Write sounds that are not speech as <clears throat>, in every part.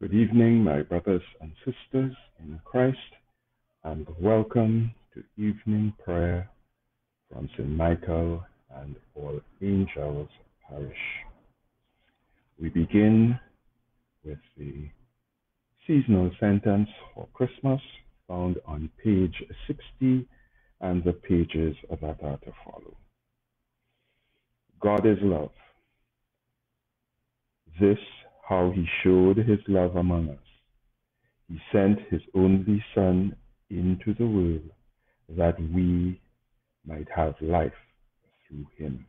Good evening, my brothers and sisters in Christ, and welcome to evening prayer from St. Michael and All Angels Parish. We begin with the seasonal sentence for Christmas found on page 60 and the pages that are to follow. God is love. This how he showed his love among us. He sent his only Son into the world that we might have life through him.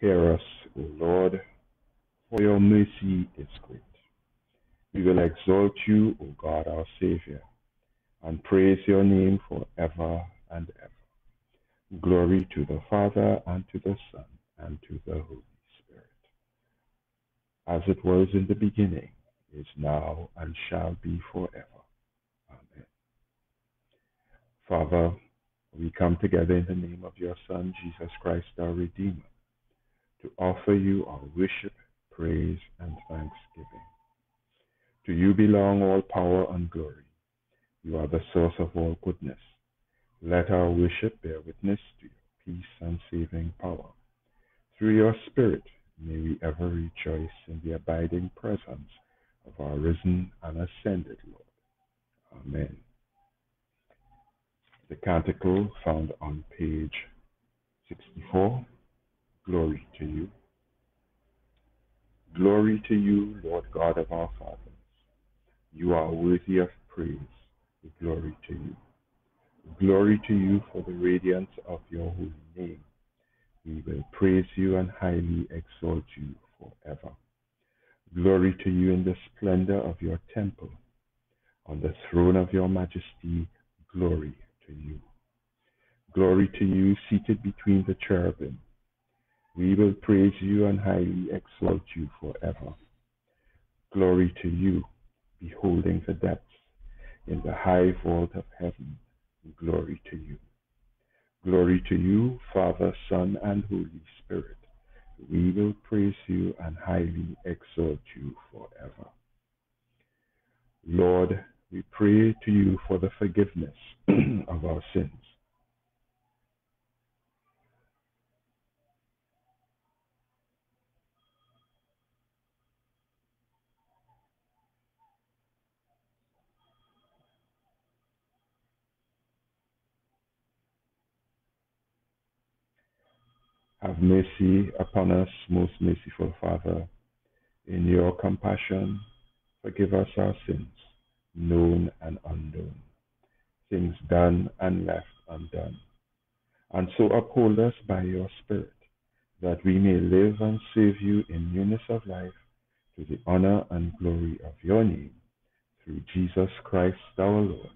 Hear us, O Lord, for your mercy is great. We will exalt you, O God our Saviour, and praise your name for ever and ever. Glory to the Father, and to the Son, and to the Holy as it was in the beginning, is now, and shall be forever. Amen. Father, we come together in the name of your Son, Jesus Christ, our Redeemer, to offer you our worship, praise, and thanksgiving. To you belong all power and glory. You are the source of all goodness. Let our worship bear witness to your peace and saving power. Through your Spirit, May we ever rejoice in the abiding presence of our risen and ascended Lord. Amen. The canticle found on page 64 Glory to you. Glory to you, Lord God of our fathers. You are worthy of praise. Glory to you. Glory to you for the radiance of your holy name. We will praise you and highly exalt you forever. Glory to you in the splendor of your temple. On the throne of your majesty, glory to you. Glory to you seated between the cherubim. We will praise you and highly exalt you forever. Glory to you, beholding the depths in the high vault of heaven. Glory to you. Glory to you, Father, Son, and Holy Spirit. We will praise you and highly exalt you forever. Lord, we pray to you for the forgiveness <clears throat> of our sins Have mercy upon us, most merciful Father. In your compassion, forgive us our sins, known and unknown, things done and left undone. And so uphold us by your Spirit, that we may live and serve you in newness of life, to the honor and glory of your name, through Jesus Christ our Lord.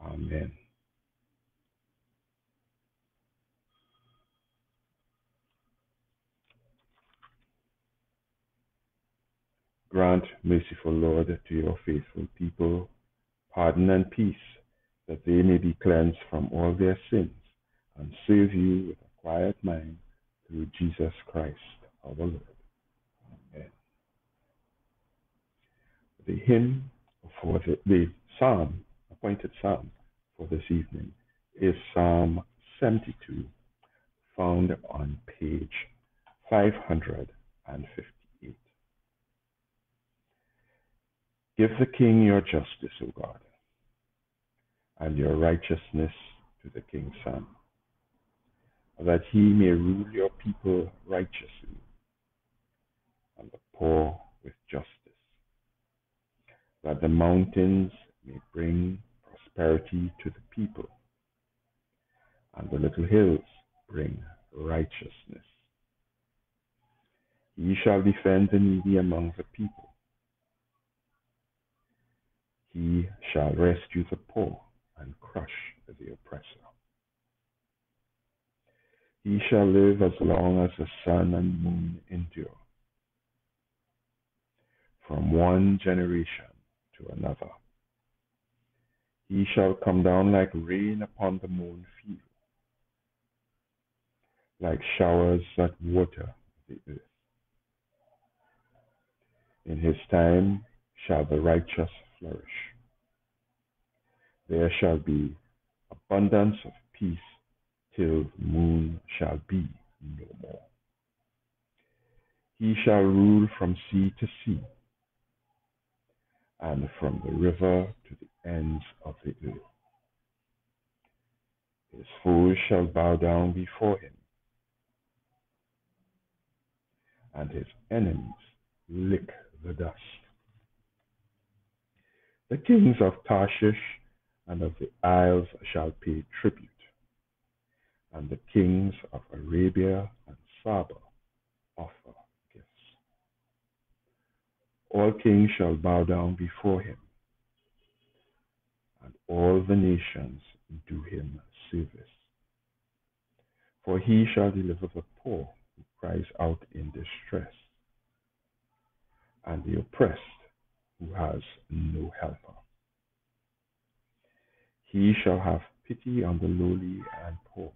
Amen. Grant, merciful Lord, to your faithful people pardon and peace, that they may be cleansed from all their sins and serve you with a quiet mind through Jesus Christ our Lord. Amen. The hymn for the, the psalm, appointed psalm for this evening, is Psalm 72, found on page 550. Give the king your justice, O God, and your righteousness to the king's son, that he may rule your people righteously and the poor with justice, that the mountains may bring prosperity to the people, and the little hills bring righteousness. He shall defend the needy among the people he shall rescue the poor and crush the oppressor. He shall live as long as the sun and moon endure. From one generation to another. He shall come down like rain upon the mown field, like showers that water the earth. In his time shall the righteous flourish. There shall be abundance of peace till the moon shall be no more. He shall rule from sea to sea, and from the river to the ends of the earth. His foes shall bow down before him, and his enemies lick the dust. The kings of Tarshish and of the isles shall pay tribute, and the kings of Arabia and Saba offer gifts. All kings shall bow down before him, and all the nations do him service. For he shall deliver the poor who cries out in distress, and the oppressed who has no helper. He shall have pity on the lowly and poor.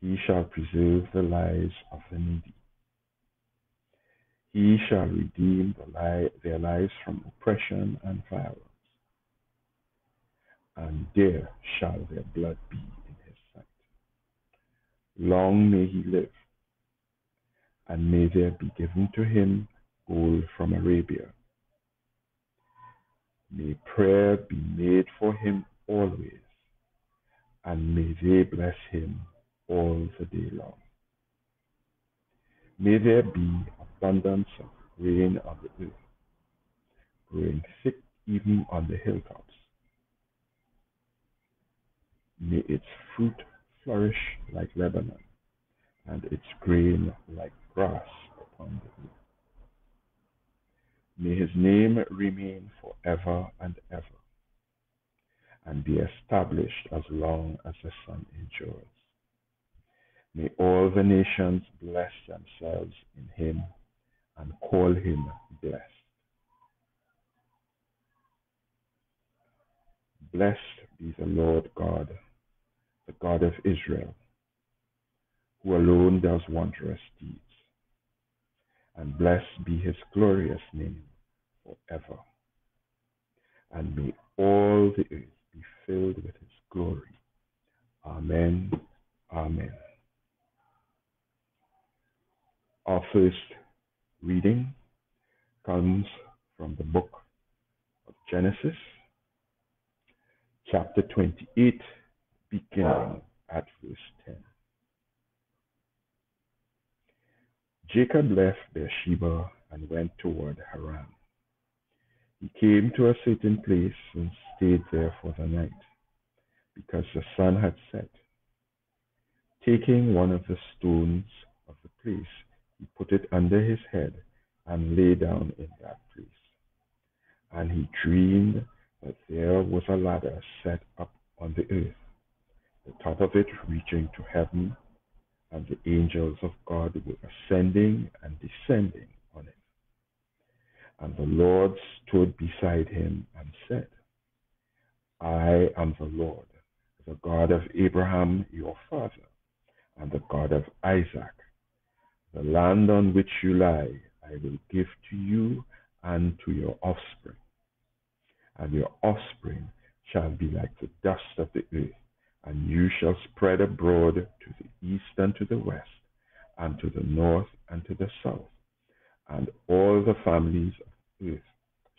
He shall preserve the lives of the needy. He shall redeem the li- their lives from oppression and violence. And there shall their blood be in his sight. Long may he live, and may there be given to him from Arabia. May prayer be made for him always, and may they bless him all the day long. May there be abundance of rain on the earth, growing thick even on the hilltops. May its fruit flourish like Lebanon, and its grain like grass upon the earth. May his name remain forever and ever, and be established as long as the sun endures. May all the nations bless themselves in him and call him blessed. Blessed be the Lord God, the God of Israel, who alone does wondrous deeds. And blessed be his glorious name forever. And may all the earth be filled with his glory. Amen. Amen. Our first reading comes from the book of Genesis, chapter 28, beginning at verse 10. Jacob left Beersheba and went toward Haran. He came to a certain place and stayed there for the night, because the sun had set. Taking one of the stones of the place, he put it under his head and lay down in that place. And he dreamed that there was a ladder set up on the earth, the top of it reaching to heaven, and the angels of God were ascending and descending. And the Lord stood beside him and said, I am the Lord, the God of Abraham your father, and the God of Isaac. The land on which you lie I will give to you and to your offspring. And your offspring shall be like the dust of the earth, and you shall spread abroad to the east and to the west, and to the north and to the south. And all the families earth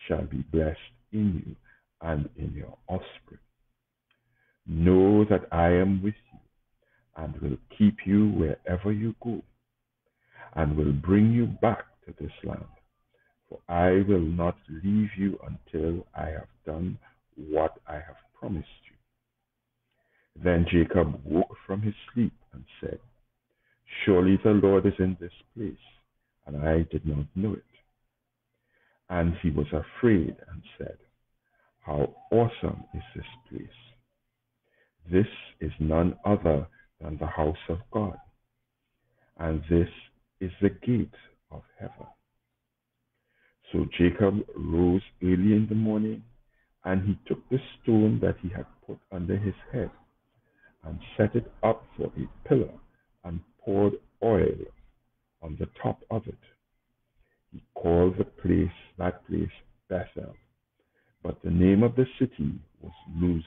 shall be blessed in you and in your offspring. Know that I am with you, and will keep you wherever you go, and will bring you back to this land. For I will not leave you until I have done what I have promised you. Then Jacob woke from his sleep and said, Surely the Lord is in this place, and I did not know it. And he was afraid and said, How awesome is this place! This is none other than the house of God, and this is the gate of heaven. So Jacob rose early in the morning, and he took the stone that he had put under his head, and set it up for a pillar, and poured oil on the top of it. He called the place that place Bethel, but the name of the city was Luz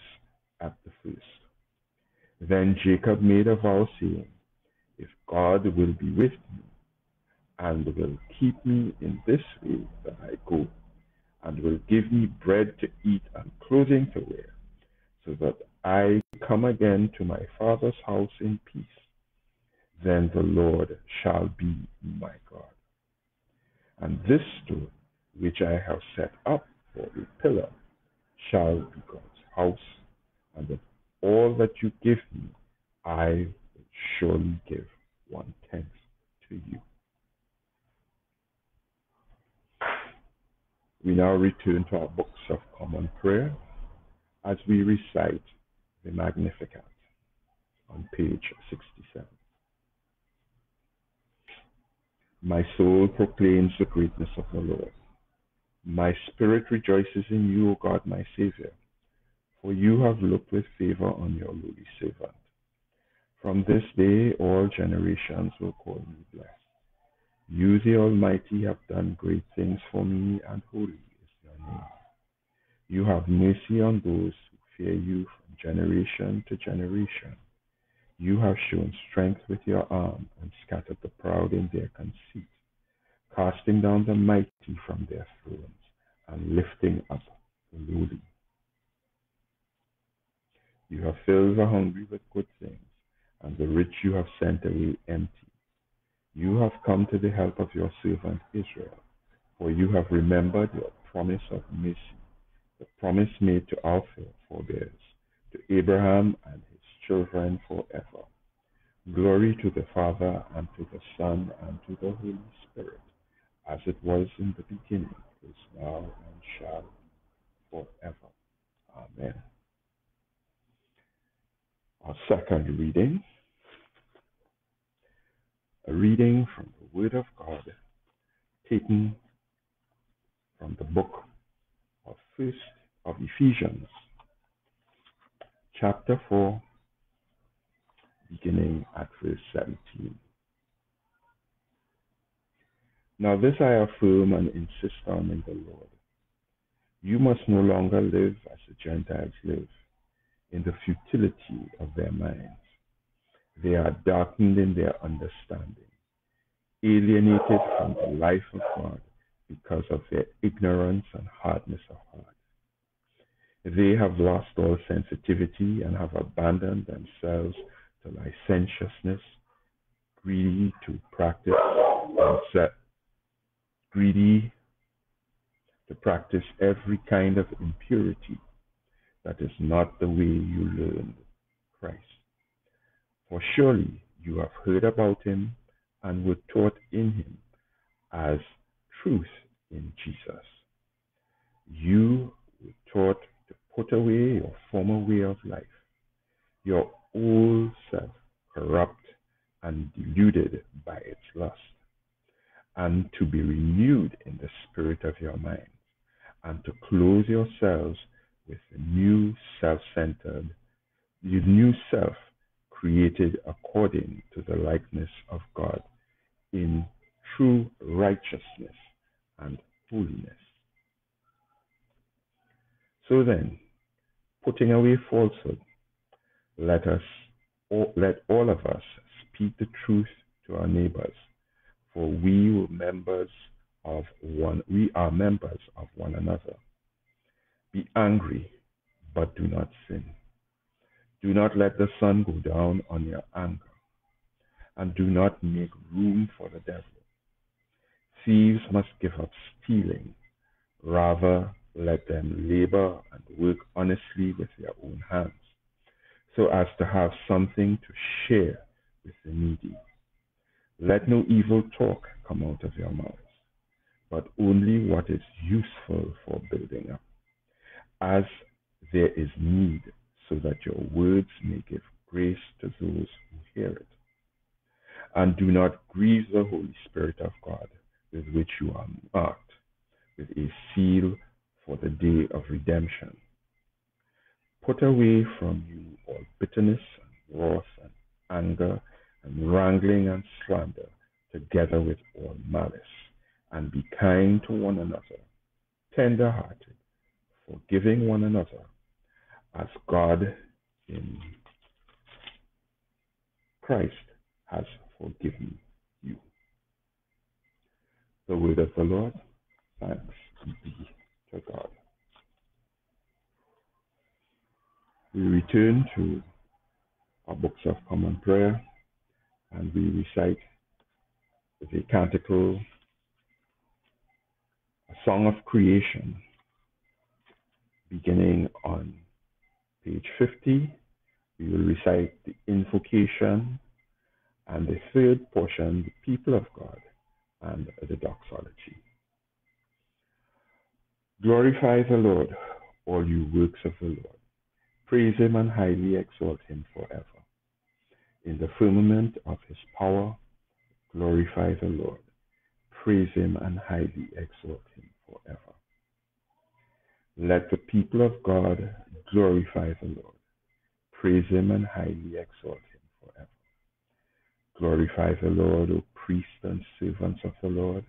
at the first. Then Jacob made a vow, saying, If God will be with me, and will keep me in this way that I go, and will give me bread to eat and clothing to wear, so that I come again to my father's house in peace, then the Lord shall be my God. And this stone which I have set up for a pillar shall be God's house, and of all that you give me, I will surely give one tenth to you. We now return to our books of common prayer as we recite the Magnificat on page 67. My soul proclaims the greatness of the Lord. My spirit rejoices in you, O God, my Savior, for you have looked with favor on your lowly servant. From this day all generations will call me blessed. You, the Almighty, have done great things for me, and holy is your name. You have mercy on those who fear you from generation to generation. You have shown strength with your arm and scattered the proud in their conceit, casting down the mighty from their thrones and lifting up the lowly. You have filled the hungry with good things, and the rich you have sent away empty. You have come to the help of your servant Israel, for you have remembered your promise of mercy, the promise made to our forebears, to Abraham and his children forever. Glory to the Father, and to the Son, and to the Holy Spirit, as it was in the beginning, is now, and shall be forever. Amen. Our second reading a reading from the Word of God taken from the book of First of Ephesians, chapter 4, beginning at verse 17. Now this I affirm and insist on in the Lord. You must no longer live as the Gentiles live, in the futility of their minds they are darkened in their understanding, alienated from the life of God because of their ignorance and hardness of heart. They have lost all sensitivity and have abandoned themselves to licentiousness, greedy to practice and set, greedy to practice every kind of impurity that is not the way you learned Christ. For surely you have heard about him and were taught in him as truth in Jesus. You were taught to put away your former way of life, your old self, corrupt and deluded by its lust, and to be renewed in the spirit of your mind, and to clothe yourselves with the new self centered, the new self created according to the likeness of God in true righteousness and holiness. So then, putting away falsehood, let us let all of us speak the truth to our neighbors, for we were members of one we are members of one another. Be angry, but do not sin. Do not let the sun go down on your anger, and do not make room for the devil. Thieves must give up stealing. Rather, let them labor and work honestly with their own hands, so as to have something to share with the needy. Let no evil talk come out of your mouths, but only what is useful for building up, as there is need so that your words may give grace to those who hear it. And do not grieve the Holy Spirit of God, with which you are marked with a seal for the day of redemption. Put away from you all bitterness and wrath and anger and wrangling and slander, together with all malice, and be kind to one another, tender hearted, forgiving one another as God in Christ has forgiven you. The word of the Lord. Thanks be to God. We return to our books of common prayer and we recite the canticle, a song of creation, beginning on page 50. We will recite the invocation and the third portion, the people of God and the doxology. Glorify the Lord, all you works of the Lord. Praise him and highly exalt him forever. In the firmament of his power, glorify the Lord. Praise him and highly exalt him forever. Let the people of God glorify the Lord. Praise him and highly exalt him forever. Glorify the Lord, O priests and servants of the Lord.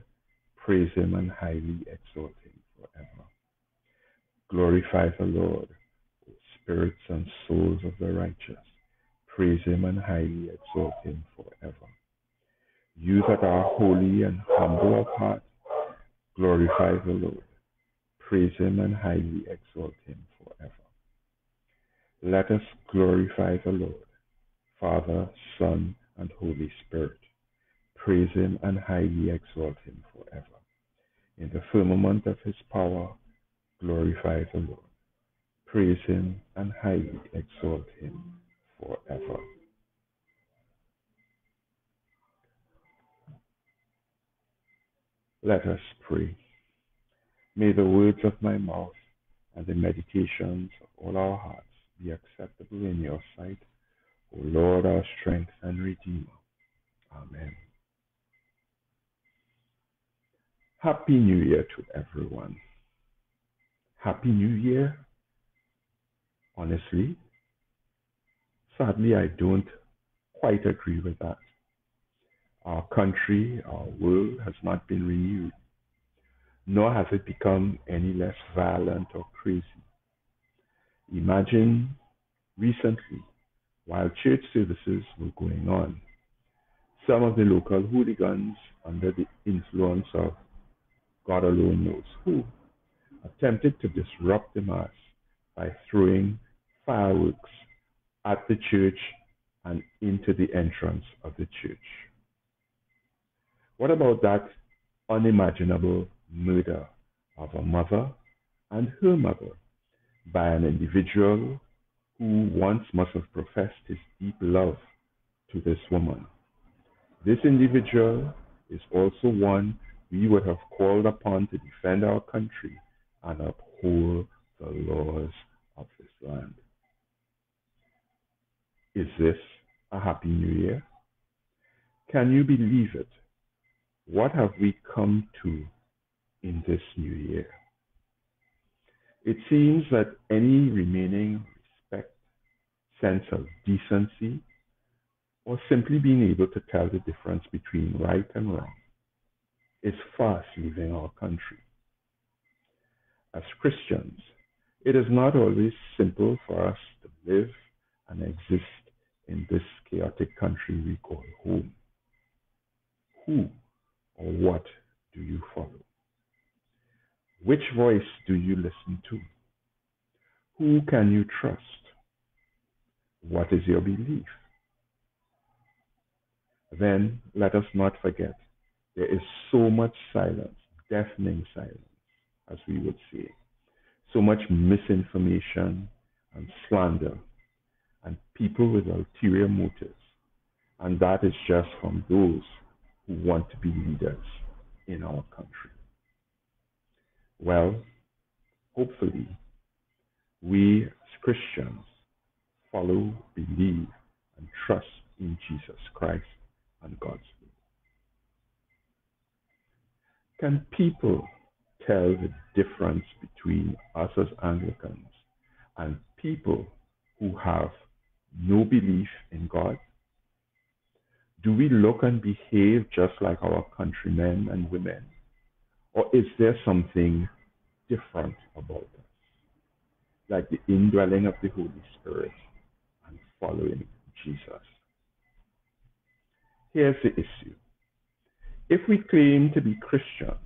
Praise him and highly exalt him forever. Glorify the Lord, spirits and souls of the righteous. Praise him and highly exalt him forever. You that are holy and humble of heart, glorify the Lord. Praise him and highly exalt him forever. Let us glorify the Lord, Father, Son, and Holy Spirit. Praise him and highly exalt him forever. In the firmament of his power, glorify the Lord. Praise him and highly exalt him forever. Let us pray. May the words of my mouth and the meditations of all our hearts be acceptable in your sight, O Lord, our strength and Redeemer. Amen. Happy New Year to everyone. Happy New Year. Honestly, sadly, I don't quite agree with that. Our country, our world has not been renewed, nor has it become any less violent or crazy. Imagine recently, while church services were going on, some of the local hooligans, under the influence of God alone knows who, attempted to disrupt the mass by throwing fireworks at the church and into the entrance of the church. What about that unimaginable murder of a mother and her mother by an individual who once must have professed his deep love to this woman? This individual is also one we would have called upon to defend our country and uphold the laws of this land. Is this a happy new year? Can you believe it? What have we come to in this new year? It seems that any remaining respect, sense of decency, or simply being able to tell the difference between right and wrong is fast leaving our country. As Christians, it is not always simple for us to live and exist in this chaotic country we call home. Who or what do you follow? Which voice do you listen to? Who can you trust? What is your belief? Then let us not forget there is so much silence, deafening silence, as we would say, so much misinformation and slander, and people with ulterior motives. And that is just from those who want to be leaders in our country. Well, hopefully, we as Christians follow, believe, and trust in Jesus Christ and God's will. Can people tell the difference between us as Anglicans and people who have no belief in God? Do we look and behave just like our countrymen and women? Or is there something different about us? like the indwelling of the Holy Spirit and following Jesus. Here's the issue. If we claim to be Christians,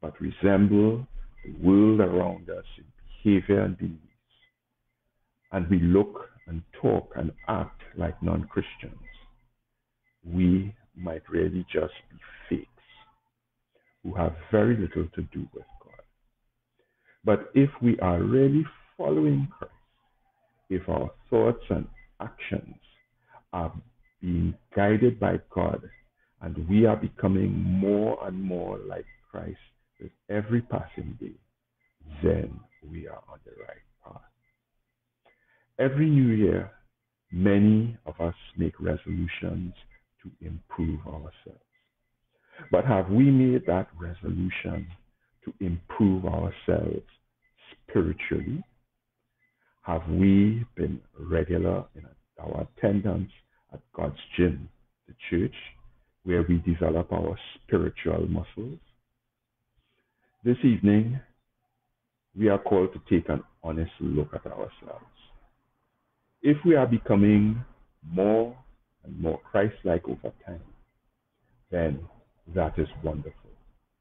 but resemble the world around us in behavior and beliefs, and we look and talk and act like non Christians, we might really just be fakes who have very little to do with God. But if we are really following Christ, if our thoughts and actions are being guided by God and we are becoming more and more like Christ with every passing day, then we are on the right path. Every new year, many of us make resolutions to improve ourselves. But have we made that resolution to improve ourselves spiritually? Have we been regular in our attendance at God's gym, the church, where we develop our spiritual muscles? This evening, we are called to take an honest look at ourselves. If we are becoming more and more Christ like over time, then that is wonderful.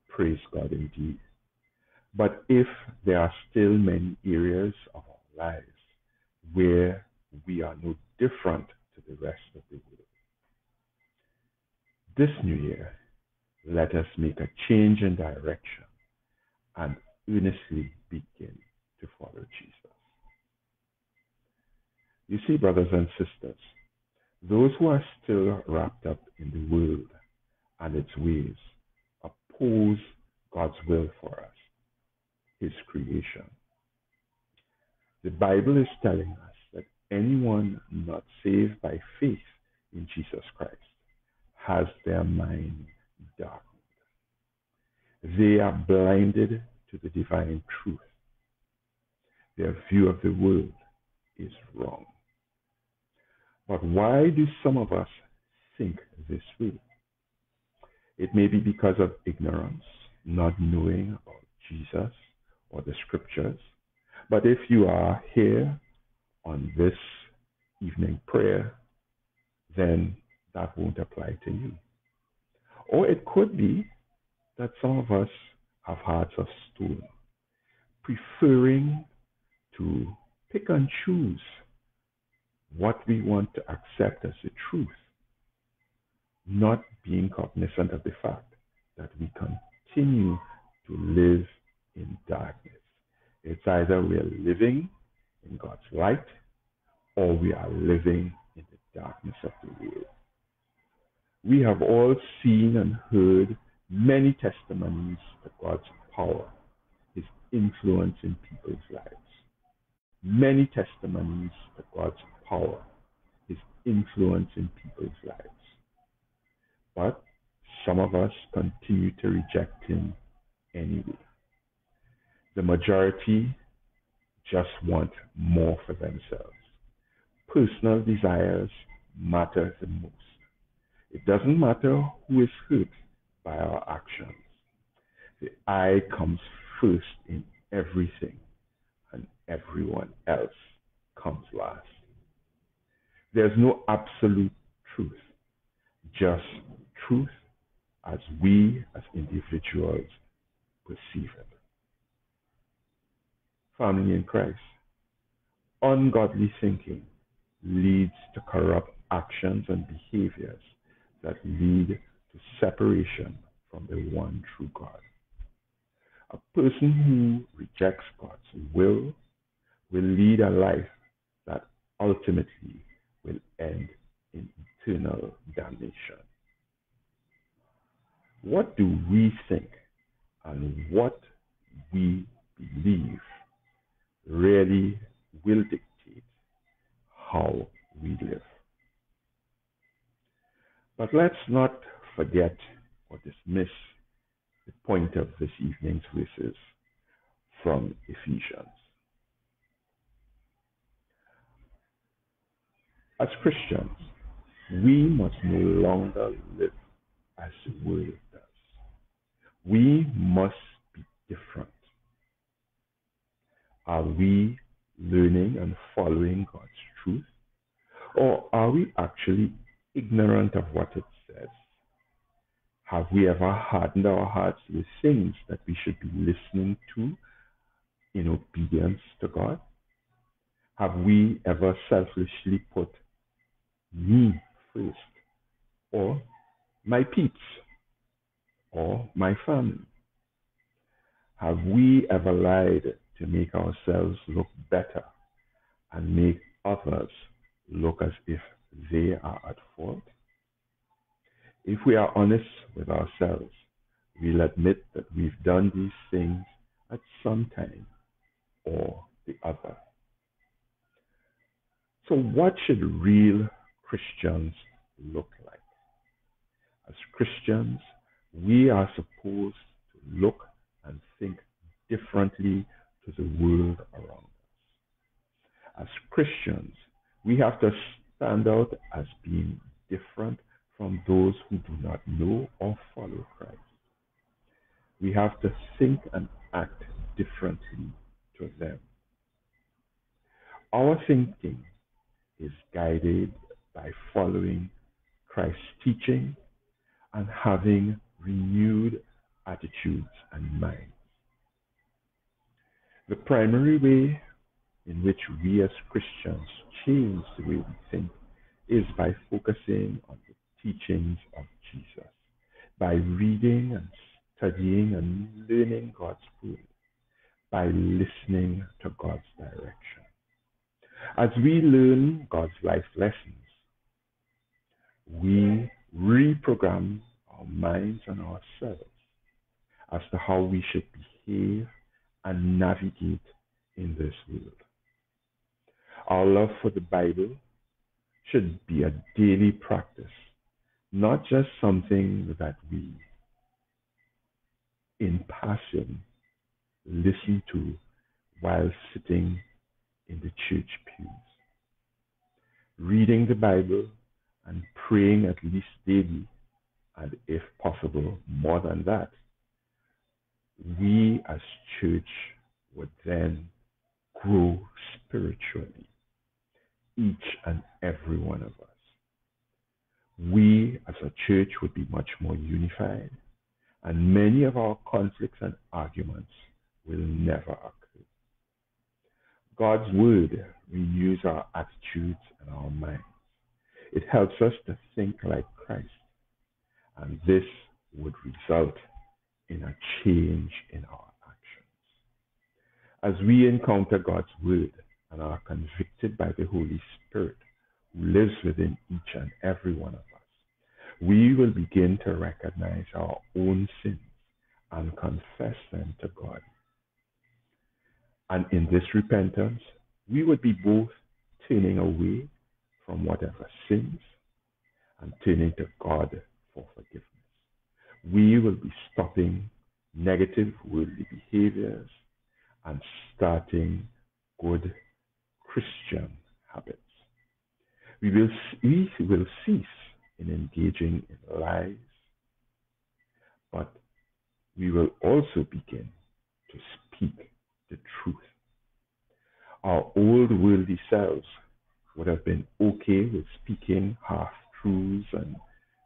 Praise God indeed. But if there are still many areas of our lives where we are no different to the rest of the world, this new year, let us make a change in direction and earnestly begin to follow Jesus. You see, brothers and sisters, those who are still wrapped up in the world and its ways oppose God's will for us, His creation. The Bible is telling us that anyone not saved by faith in Jesus Christ has their mind darkened. They are blinded to the divine truth. Their view of the world is wrong. But why do some of us think this way? It may be because of ignorance, not knowing about Jesus or the scriptures. But if you are here on this evening prayer, then that won't apply to you. Or it could be that some of us have hearts of stone, preferring to pick and choose what we want to accept as the truth, not being cognizant of the fact that we continue to live in darkness. It's either we are living in God's light or we are living in the darkness of the world. We have all seen and heard many testimonies of God's power, His influence in people's lives. Many testimonies of God's power, his influence in people's lives. But some of us continue to reject him anyway. The majority just want more for themselves. Personal desires matter the most. It doesn't matter who is hurt by our actions. The I comes first in everything, and everyone else comes last. There's no absolute truth, just truth as we as individuals perceive it. Family in Christ, ungodly thinking leads to corrupt actions and behaviors that lead to separation from the one true God. A person who rejects God's will will lead a life that ultimately will end in eternal damnation. What do we think and what we believe really will dictate how we live. But let's not forget or dismiss the point of this evening's verses from Ephesians. As Christians, we must no longer live as the world does. We must be different. Are we learning and following God's truth? Or are we actually ignorant of what it says? Have we ever hardened our hearts with things that we should be listening to in obedience to God? Have we ever selfishly put me first or my peeps or my family? Have we ever lied to make ourselves look better and make others look as if they are at fault? If we are honest with ourselves, we'll admit that we've done these things at some time or the other. So, what should real Christians look like? As Christians, we are supposed to look and think differently to the world around us. As Christians, we have to stand out as being different from those who do not know or follow Christ. We have to think and act differently to them. Our thinking is guided by following Christ's teaching and having renewed attitudes and minds. The primary way in which we as Christians change the way we think is by focusing on the teachings of Jesus, by reading and studying and learning God's word, by listening to God's direction. As we learn God's life lessons, we reprogram our minds and ourselves as to how we should behave and navigate in this world. Our love for the Bible should be a daily practice, not just something that we, in passion, listen to while sitting in the church pews. Reading the Bible and praying at least daily, and if possible, more than that, we as church would then grow spiritually, each and every one of us. We as a church would be much more unified, and many of our conflicts and arguments will never occur. God's word renews our attitudes and our minds. It helps us to think like Christ, and this would result in a change in our actions. As we encounter God's word and are convicted by the Holy Spirit who lives within each and every one of us, we will begin to recognize our own sins and confess them to God. And in this repentance, we would be both turning away from whatever sins and turning to God for forgiveness we will be stopping negative worldly behaviors and starting good Christian habits. We will, we will cease in engaging in lies, but we will also begin to speak the truth. Our old worldly selves would have been okay with speaking half truths and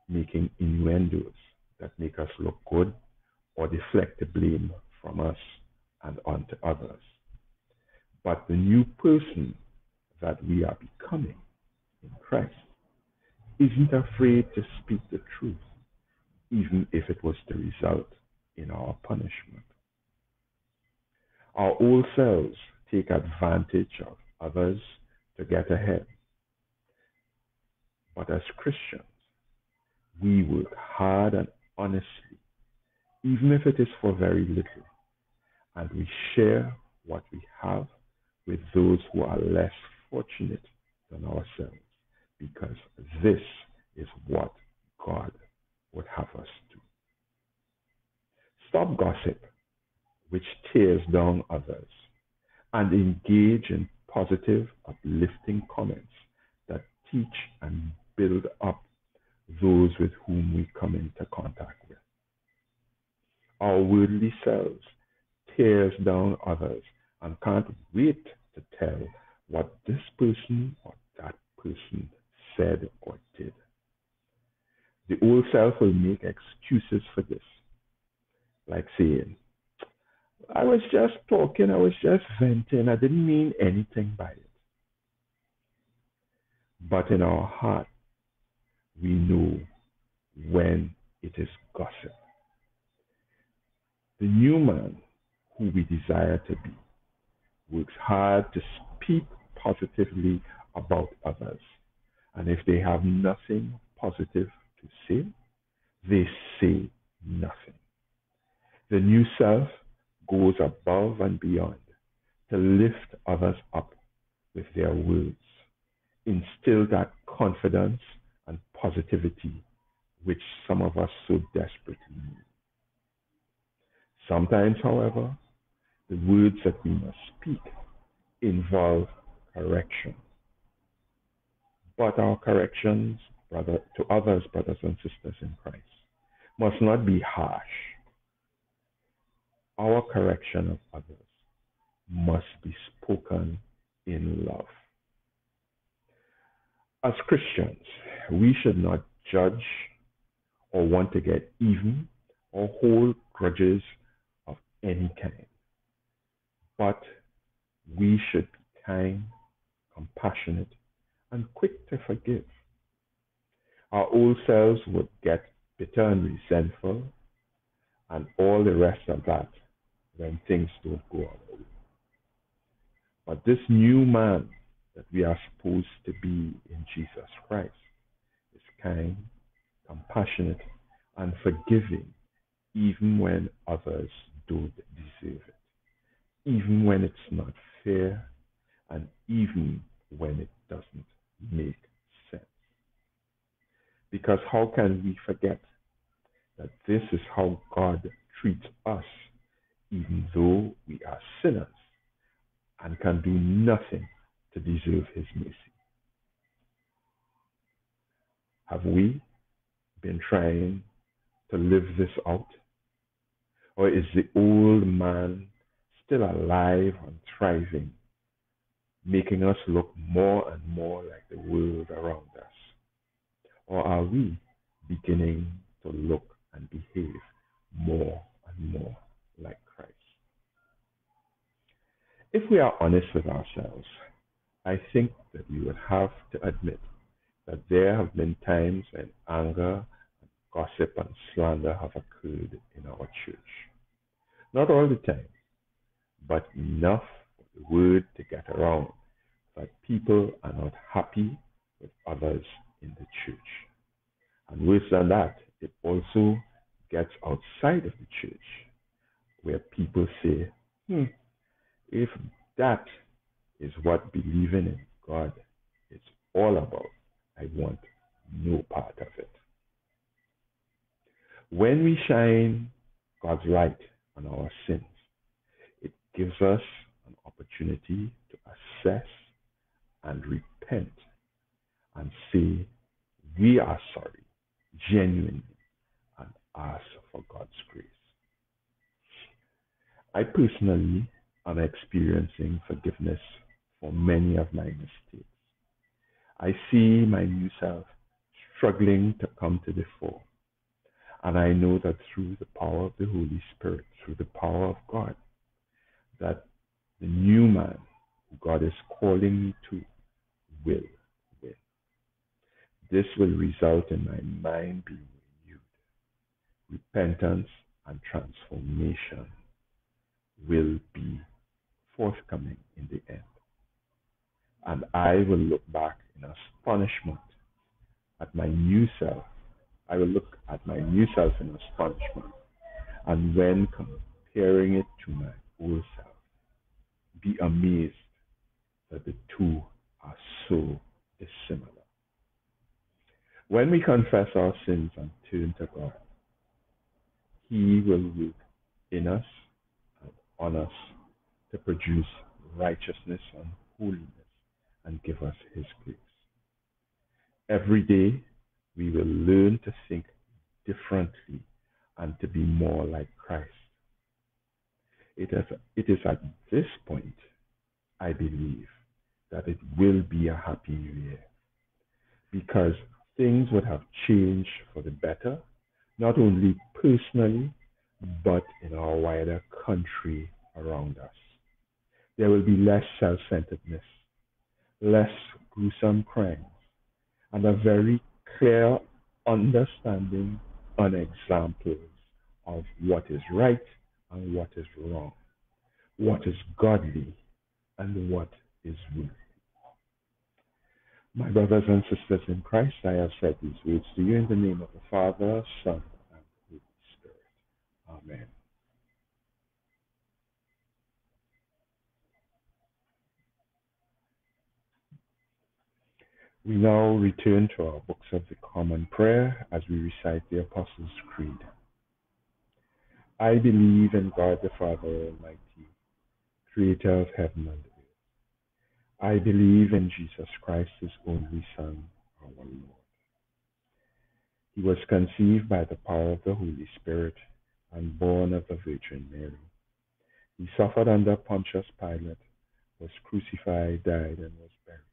making innuendos that make us look good or deflect the blame from us and onto others. But the new person that we are becoming in Christ isn't afraid to speak the truth, even if it was to result in our punishment. Our old selves take advantage of others to get ahead. But as Christians, we work hard and honestly, even if it is for very little, and we share what we have with those who are less fortunate than ourselves, because this is what God would have us do. Stop gossip, which tears down others, and engage in positive, uplifting comments that teach and build up those with whom we come into contact with. Our worldly selves tears down others and can't wait to tell what this person or that person said or did. The old self will make excuses for this, like saying, I was just talking, I was just venting, I didn't mean anything by it. But in our heart, we know when it is gossip. The new man who we desire to be works hard to speak positively about others. And if they have nothing positive to say, they say nothing. The new self goes above and beyond to lift others up with their words, instill that confidence and positivity which some of us so desperately need. Sometimes, however, the words that we must speak involve correction. But our corrections brother, to others, brothers and sisters in Christ, must not be harsh. Our correction of others must be spoken in love. As Christians, we should not judge or want to get even or hold grudges of any kind. But we should be kind, compassionate, and quick to forgive. Our old selves would get bitter and resentful and all the rest of that when things don't go our way. But this new man that we are supposed to be in Jesus Christ is kind, compassionate, and forgiving, even when others don't deserve it, even when it's not fair, and even when it doesn't make sense. Because how can we forget that this is how God treats us, even though we are sinners and can do nothing to deserve his mercy? Have we been trying to live this out? Or is the old man still alive and thriving, making us look more and more like the world around us? Or are we beginning to look and behave more and more like? If we are honest with ourselves, I think that we would have to admit that there have been times when anger, gossip, and slander have occurred in our church. Not all the time, but enough word to get around that people are not happy with others in the church. And worse than that, it also gets outside of the church where people say, hmm, if that is what believing in God is all about, I want no part of it. When we shine God's light on our sins, it gives us an opportunity to assess and repent and say, We are sorry, genuinely, and ask for God's grace. I personally am experiencing forgiveness for many of my mistakes. I see my new self struggling to come to the fore. And I know that through the power of the Holy Spirit, through the power of God, that the new man who God is calling me to will win. This will result in my mind being renewed. Repentance and transformation will be forthcoming in the end. And I will look back in astonishment at my new self. I will look at my new self in astonishment. And when comparing it to my old self, be amazed that the two are so dissimilar. When we confess our sins and turn to God, He will work in us and on us to produce righteousness and holiness and give us His grace. Every day, we will learn to think differently and to be more like Christ. It is, it is at this point I believe that it will be a happy new year because things would have changed for the better, not only personally, but in our wider country around us. There will be less self centeredness, less gruesome crimes, and a very clear understanding on examples of what is right and what is wrong, what is godly and what is worthy. My brothers and sisters in Christ, I have said these words to you in the name of the Father, Son, and Holy Spirit. Amen. We now return to our books of the Common Prayer as we recite the Apostles' Creed. I believe in God the Father Almighty, creator of heaven and earth. I believe in Jesus Christ, his only Son, our Lord. He was conceived by the power of the Holy Spirit and born of the Virgin Mary. He suffered under Pontius Pilate, was crucified, died, and was buried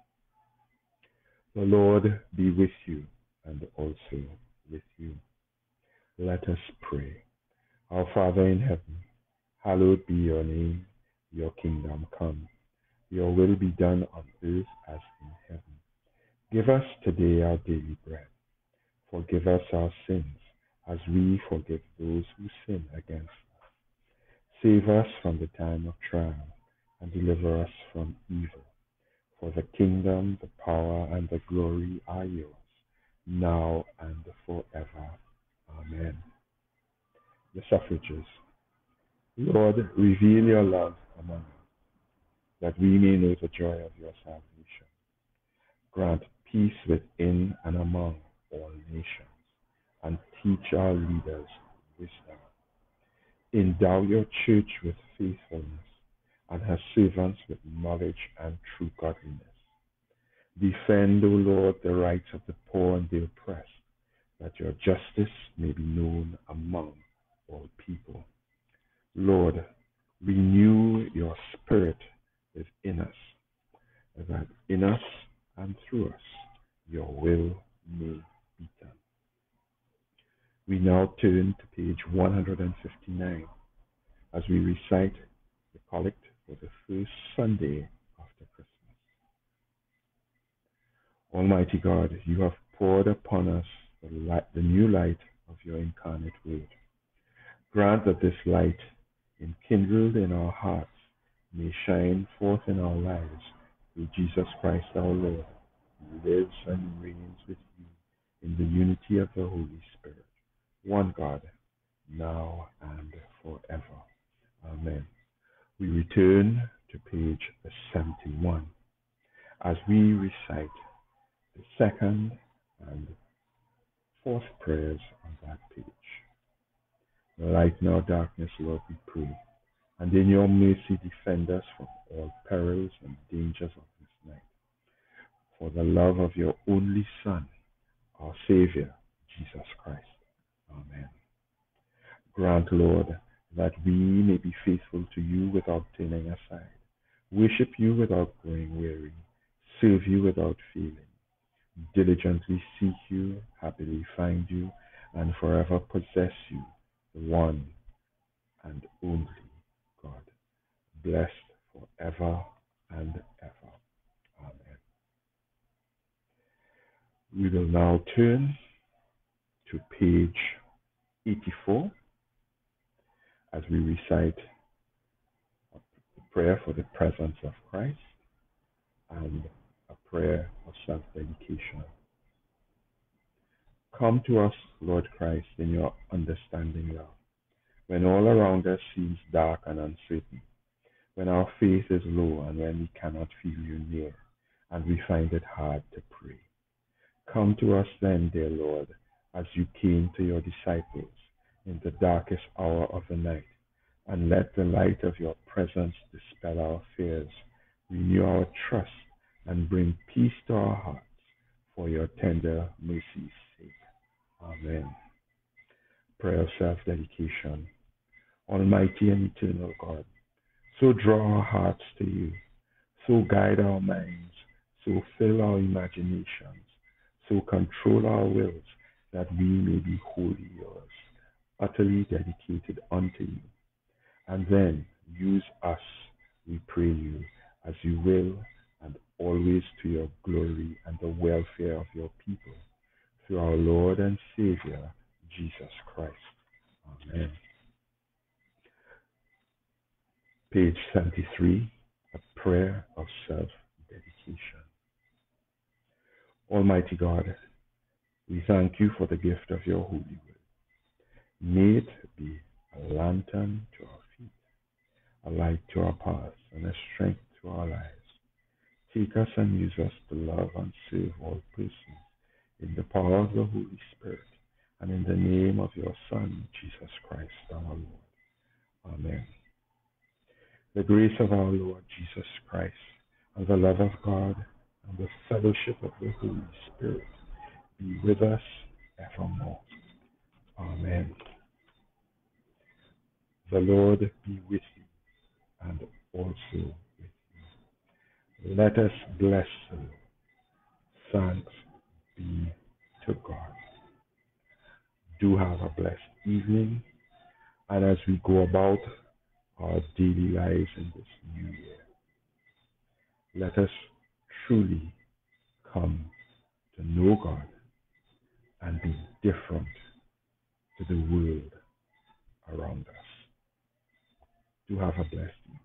The Lord be with you and also with you. Let us pray. Our Father in heaven, hallowed be your name. Your kingdom come. Your will be done on earth as in heaven. Give us today our daily bread. Forgive us our sins as we forgive those who sin against us. Save us from the time of trial and deliver us from evil. For the kingdom, the power, and the glory are yours, now and forever. Amen. The suffrages. Lord, reveal your love among us, that we may know the joy of your salvation. Grant peace within and among all nations, and teach our leaders wisdom. Endow your church with faithfulness and her servants with knowledge and true godliness. Defend, O Lord, the rights of the poor and the oppressed, that your justice may be known among all people. Lord, renew your spirit within us, that in us and through us your will may be done. We now turn to page 159 as we recite the collect for the first Sunday after Christmas. Almighty God, you have poured upon us the, light, the new light of your incarnate word. Grant that this light, enkindled in our hearts, may shine forth in our lives through Jesus Christ our Lord, who lives and reigns with you in the unity of the Holy Spirit, one God, now and forever. Amen we return to page 71 as we recite the second and fourth prayers on that page. Light now darkness, Lord, we pray, and in your mercy defend us from all perils and dangers of this night. For the love of your only Son, our Savior, Jesus Christ. Amen. Grant, Lord, that we may be faithful to you without turning aside, worship you without growing weary, serve you without failing, diligently seek you, happily find you, and forever possess you, the one and only God, blessed forever and ever. Amen. We will now turn to page 84 as we recite a prayer for the presence of Christ and a prayer of self dedication. Come to us, Lord Christ, in your understanding love, when all around us seems dark and uncertain, when our faith is low and when we cannot feel you near and we find it hard to pray. Come to us then, dear Lord, as you came to your disciples in the darkest hour of the night, and let the light of your presence dispel our fears, renew our trust, and bring peace to our hearts for your tender mercy's sake. Amen. Prayer of self dedication. Almighty and eternal God, so draw our hearts to you, so guide our minds, so fill our imaginations, so control our wills that we may be wholly yours, utterly dedicated unto you. And then use us, we pray you, as you will, and always to your glory and the welfare of your people. Through our Lord and Savior, Jesus Christ. Amen. Page 73, a prayer of self dedication. Almighty God, we thank you for the gift of your Holy Word. May it be a lantern to our feet, a light to our paths, and a strength to our lives. Take us and use us to love and serve all persons in the power of the Holy Spirit and in the name of your Son, Jesus Christ, our Lord. Amen. The grace of our Lord Jesus Christ, and the love of God, and the fellowship of the Holy Spirit be with us evermore. Amen. The Lord be with you and also with you. Let us bless Lord. Thanks be to God. Do have a blessed evening, and as we go about our daily lives in this new year, let us truly come to know God and be different to the world around us. Do have a blessed evening.